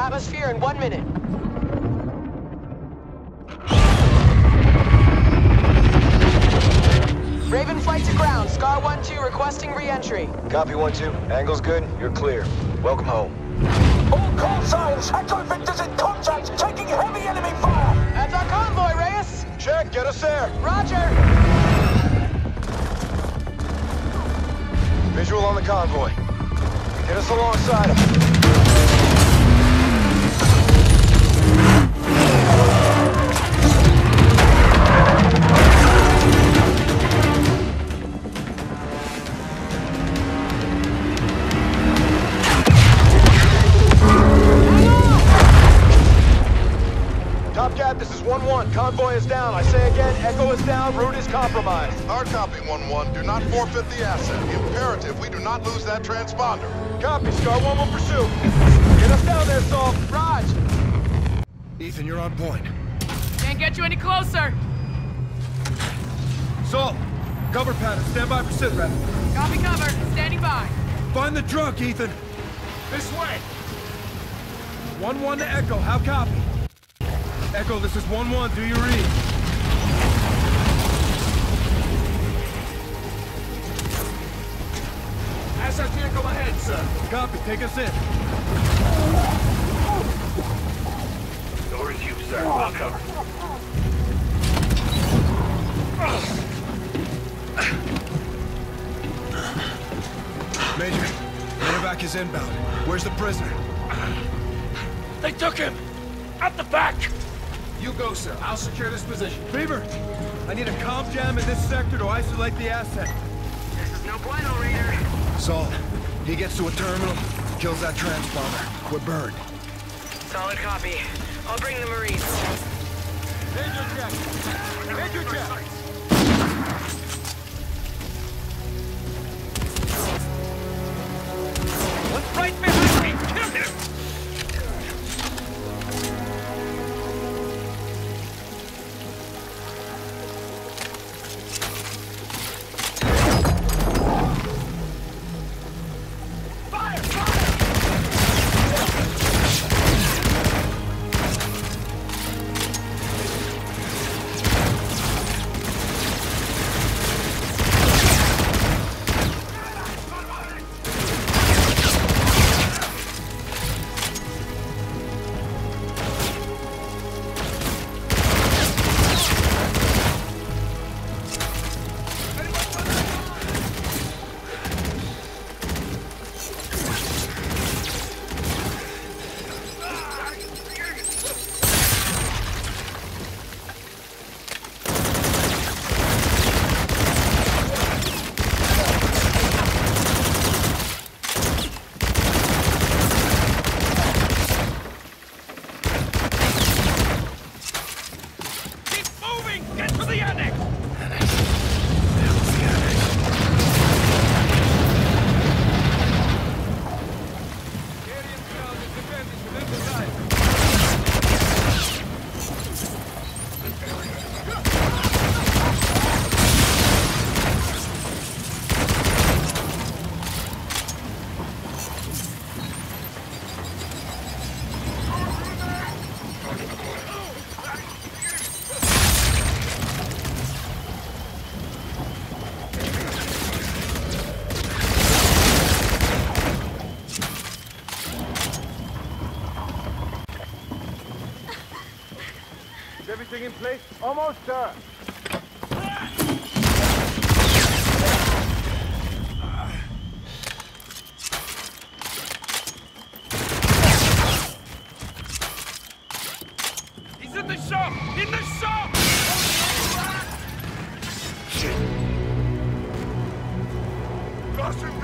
acceleration. Atmosphere in one minute. Raven flight to ground. Scar 1-2 requesting re-entry. Copy 1-2. Angle's good. You're clear. Welcome home. All call signs! Echo Victor's in contact! Taking heavy enemy fire! That's our convoy, Reyes! Check. Get us there. Roger! Visual on the convoy. Get us alongside him. Down. I say again, Echo is down. Route is compromised. Hard copy, 1-1. Do not forfeit the asset. Imperative we do not lose that transponder. Copy. Scar 1 will pursue. Get us down there, Saul. Raj! Ethan, you're on point. Can't get you any closer! Saul, cover pattern. Stand by for sit rep. Copy cover. Standing by. Find the drunk, Ethan. This way. 1-1 to Echo. How copy? Echo, this is 1-1. Do you read? Asset vehicle ahead, sir. Copy. Take us in. Door is you, sir. Well covered. Major, medevac is inbound. Where's the prisoner? They took him! At the back! You go, sir. I'll secure this position. Beaver, I need a comp jam in this sector to isolate the asset. This is no bueno, Raider. Saul, he gets to a terminal, kills that transponder. We're burned. Solid copy. I'll bring the Marines. Major check. Major check. One's right behind me! Kill him! Everything in place? Almost, sir. He's in the shop! In the shop! Tossing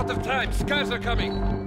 out of time. Scars are coming.